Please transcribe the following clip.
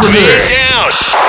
Man down!